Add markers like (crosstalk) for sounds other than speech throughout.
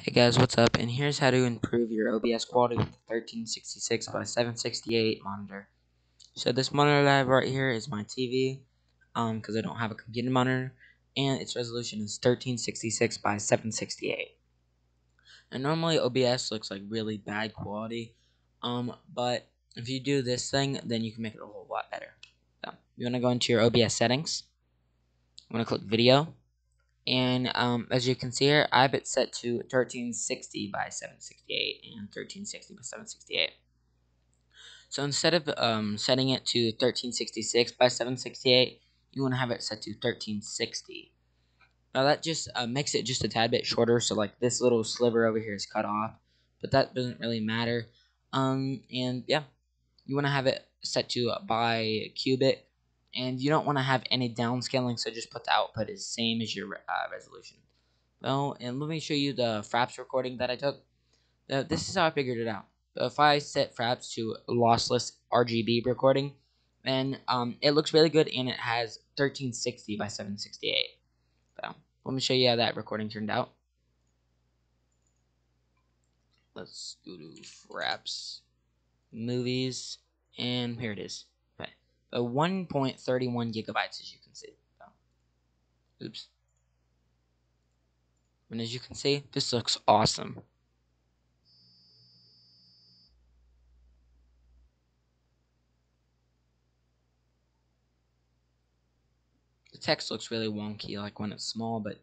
Hey guys, what's up? And here's how to improve your OBS quality with the 1366 by 768 monitor. So this monitor that I have right here is my TV, um, because I don't have a computer monitor, and its resolution is 1366 by 768. And normally OBS looks like really bad quality, um, but if you do this thing, then you can make it a whole lot better. So you want to go into your OBS settings. You want to click Video and um, as you can see here, I have it set to 1360 by 768 and 1360 by 768. So instead of um, setting it to 1366 by 768, you want to have it set to 1360. Now that just uh, makes it just a tad bit shorter, so like this little sliver over here is cut off, but that doesn't really matter. Um, and yeah, you want to have it set to bicubic and you don't want to have any downscaling, so just put the output as same as your uh, resolution. Well, and let me show you the Fraps recording that I took. Uh, this is how I figured it out. If I set Fraps to lossless RGB recording, then um, it looks really good, and it has 1360 by 768. So let me show you how that recording turned out. Let's go to Fraps, movies, and here it is Uh, a 1.31 gigabytes as you can see. Oops. And as you can see, this looks awesome. The text looks really wonky like when it's small, but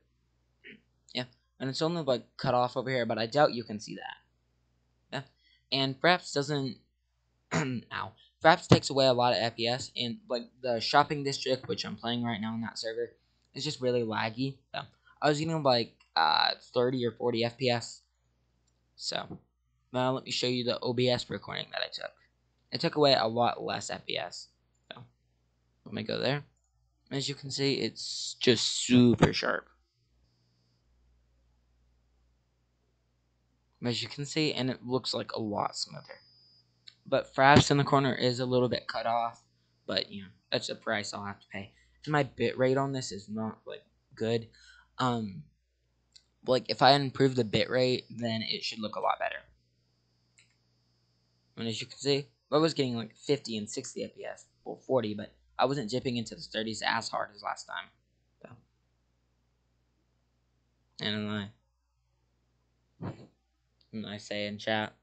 yeah. And it's only like cut off over here, but I doubt you can see that. Yeah. And perhaps doesn't (clears throat) ow Fraps takes away a lot of FPS, and like the shopping district, which I'm playing right now on that server, is just really laggy. So I was getting like uh, 30 or 40 FPS. So now let me show you the OBS recording that I took. It took away a lot less FPS. So let me go there. As you can see, it's just super sharp. As you can see, and it looks like a lot smoother. But Fraps in the corner is a little bit cut off, but you know that's the price I'll have to pay. And my bit rate on this is not like good. Um, like if I improve the bit rate, then it should look a lot better. And as you can see, I was getting like 50 and 60 FPS, well 40, but I wasn't dipping into the 30s as hard as last time. So. And I, and I say in chat.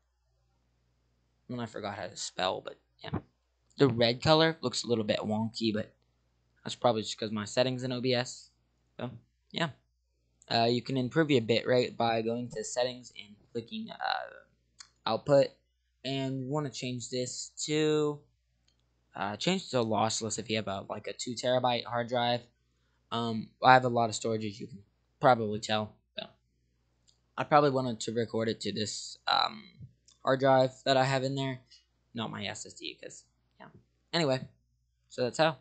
I forgot how to spell, but yeah. The red color looks a little bit wonky, but that's probably just because my settings in OBS. So, yeah. Uh, you can improve your bitrate by going to settings and clicking uh, output. And we want to change this to uh, change to lossless if you have a like a two terabyte hard drive. Um, I have a lot of storage, as you can probably tell. So I probably wanted to record it to this um, hard drive that I have in there, not my SSD, because, yeah. Anyway, so that's how.